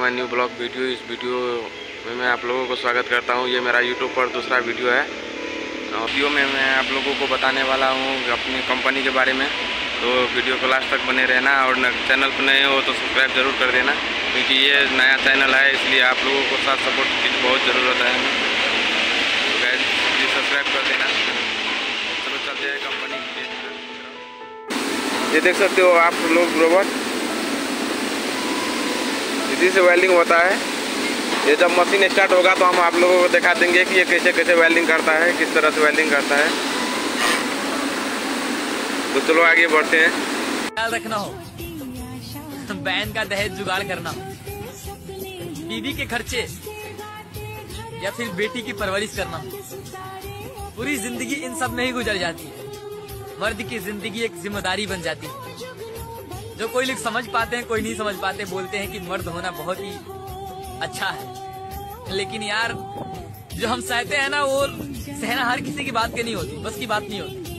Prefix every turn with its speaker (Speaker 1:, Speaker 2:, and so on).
Speaker 1: My new blog video. इस video में मैं आप लोगों को स्वागत करता हूँ। ये मेरा यूट्यूब पर दूसरा वीडियो है। वीडियो में मैं आप लोगों को बताने वाला हूँ अपनी कंपनी के बारे में। तो वीडियो को लास्ट तक बने रहना और चैनल पर नए हो तो सब्सक्राइब ज़रूर कर देना, क्योंकि ये नया चैनल है इसलिए आप लोगों को साथ सपोर्ट की बहुत ज़रूरत है। तो सब्सक्राइब कर देना। चलो चलते हैं कंपनी ये देख सकते हो आप लोग रोबोट इसी से वेल्डिंग होता है। ये जब मशीन स्टार्ट होगा तो हम आप लोगों को दिखा देंगे कि ये कैसे कैसे वेल्डिंग करता है, किस तरह से वेल्डिंग करता है। तो चलो आगे बढ़ते हैं।
Speaker 2: ख्याल रखना हो। बहन का दहेज जुगाड़ करना। बीवी के खर्चे या फिर बेटी की परवरिश करना। पूरी ज़िंदगी इन सब में ही गुजर जाती है। मर्द की ज़िंदगी एक ज़िम्मेदारी बन जाती है। जो कोई लोग समझ पाते हैं, कोई नहीं समझ पाते, बोलते हैं कि मर्द होना बहुत ही अच्छा है। लेकिन यार, जो हम सहते हैं ना, वो सहना हर किसी की बात के नहीं होती, बस की बात नहीं होती।